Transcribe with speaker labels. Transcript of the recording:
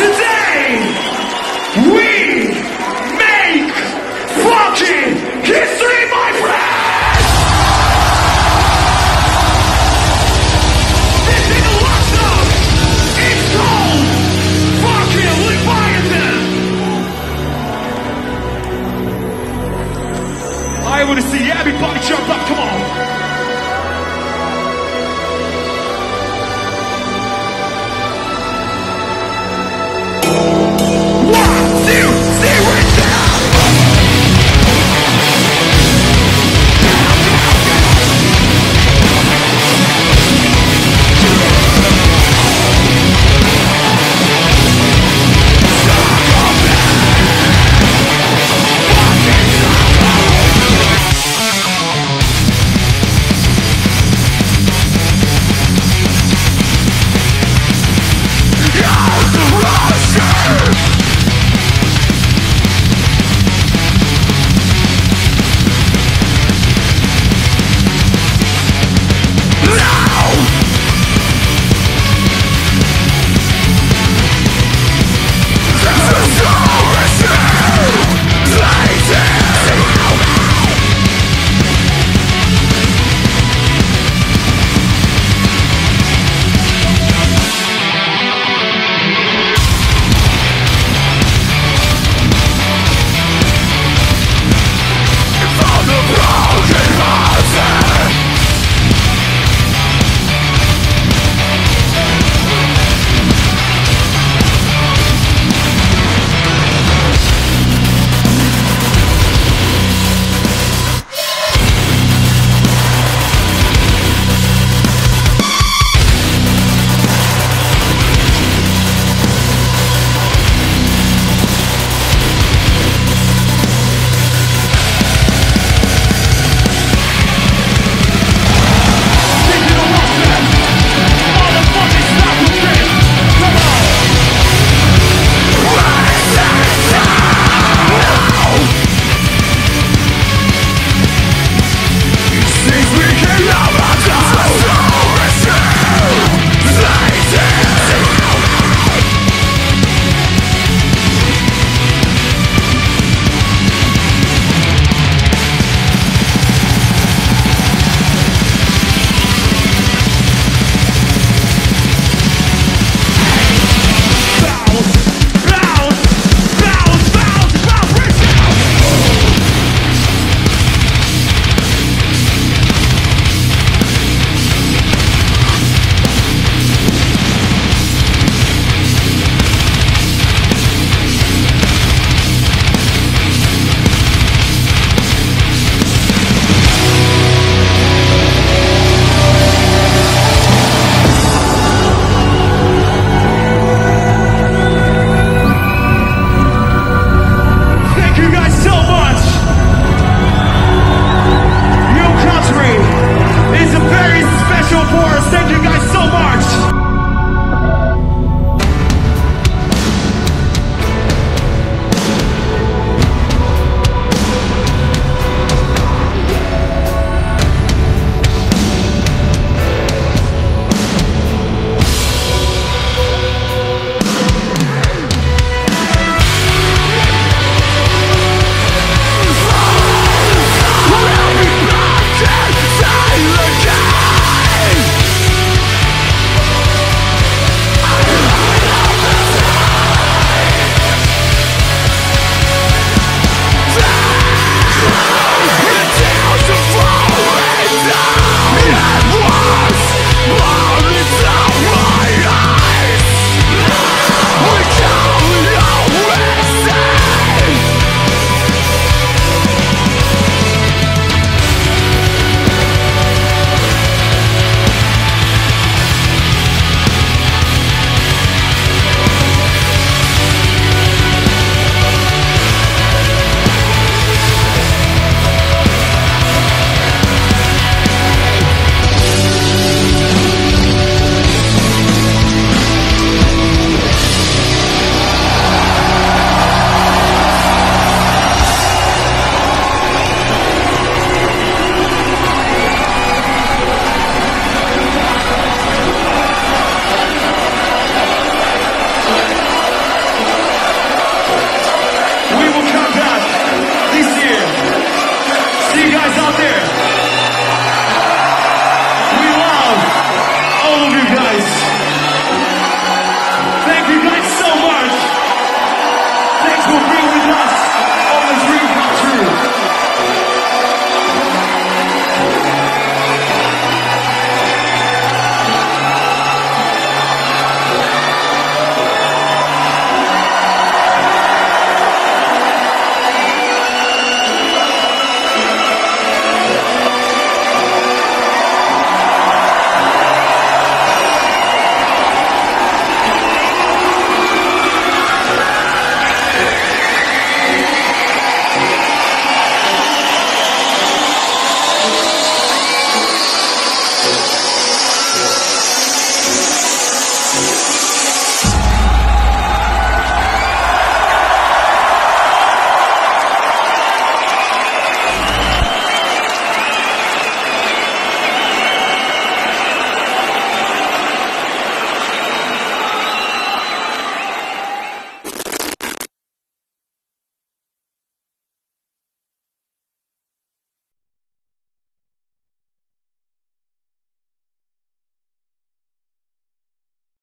Speaker 1: Today, Russian